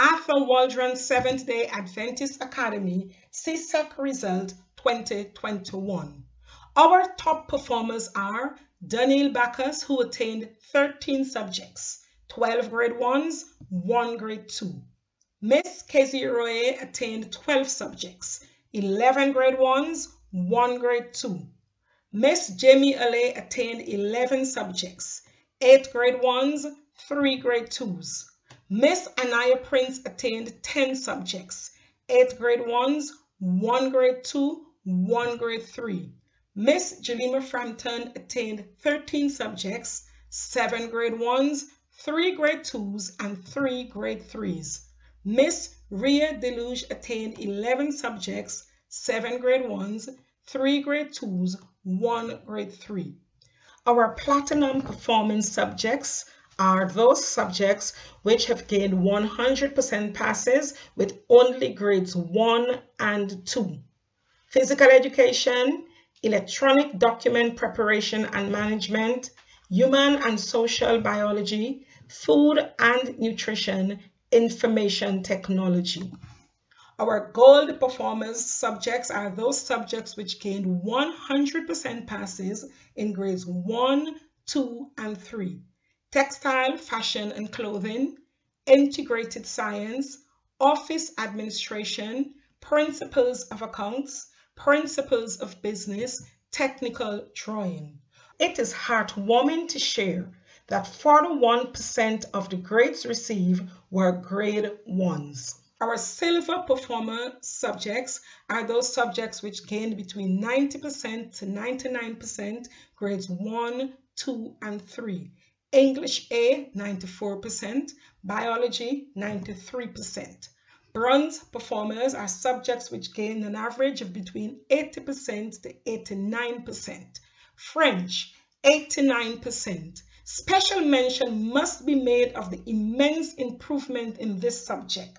Arthur Waldron Seventh-day Adventist Academy CSEC Result 2021. Our top performers are Daniel Bacchus, who attained 13 subjects, 12 grade 1s, 1 grade 2. Miss Casey Roy attained 12 subjects, 11 grade 1s, 1 grade 2. Miss Jamie Alley attained 11 subjects, 8 grade 1s, 3 grade 2s. Miss Anaya Prince attained 10 subjects, 8 grade 1s, 1 grade 2, 1 grade 3. Miss Jalima Frampton attained 13 subjects, 7 grade 1s, 3 grade 2s, and 3 grade 3s. Miss Ria Deluge attained 11 subjects, 7 grade 1s, 3 grade 2s, 1 grade 3. Our platinum performance subjects are those subjects which have gained 100% passes with only grades 1 and 2. Physical education, electronic document preparation and management, human and social biology, food and nutrition, information technology. Our gold performance subjects are those subjects which gained 100% passes in grades 1, 2, and 3 textile, fashion and clothing, integrated science, office administration, principles of accounts, principles of business, technical drawing. It is heartwarming to share that 41% of the grades received were grade ones. Our silver performer subjects are those subjects which gained between 90% to 99% grades 1, 2, and 3. English A 94%, Biology 93%. Bronze performers are subjects which gain an average of between 80% to 89%. French 89%. Special mention must be made of the immense improvement in this subject.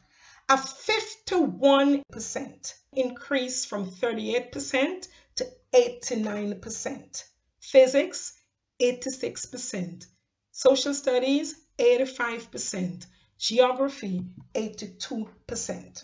A 51% increase from 38% to 89%. Physics 86%. Social Studies, 85%. Geography, 82%.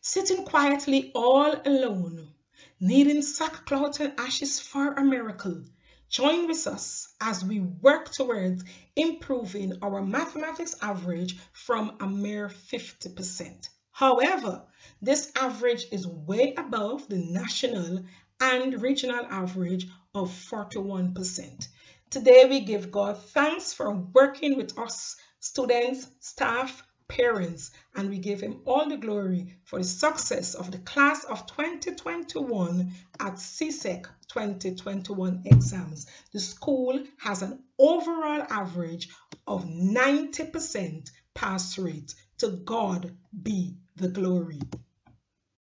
Sitting quietly all alone, needing sackcloth and ashes for a miracle, join with us as we work towards improving our mathematics average from a mere 50%. However, this average is way above the national and regional average of 41%. Today we give God thanks for working with us, students, staff, parents, and we give him all the glory for the success of the class of 2021 at CSEC 2021 exams. The school has an overall average of 90% pass rate. To God be the glory.